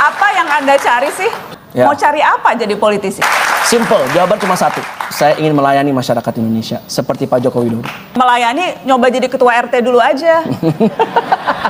Apa yang Anda cari sih? Ya. Mau cari apa jadi politisi? Simple, jawaban cuma satu. Saya ingin melayani masyarakat Indonesia seperti Pak Joko Widodo. Melayani nyoba jadi ketua RT dulu aja.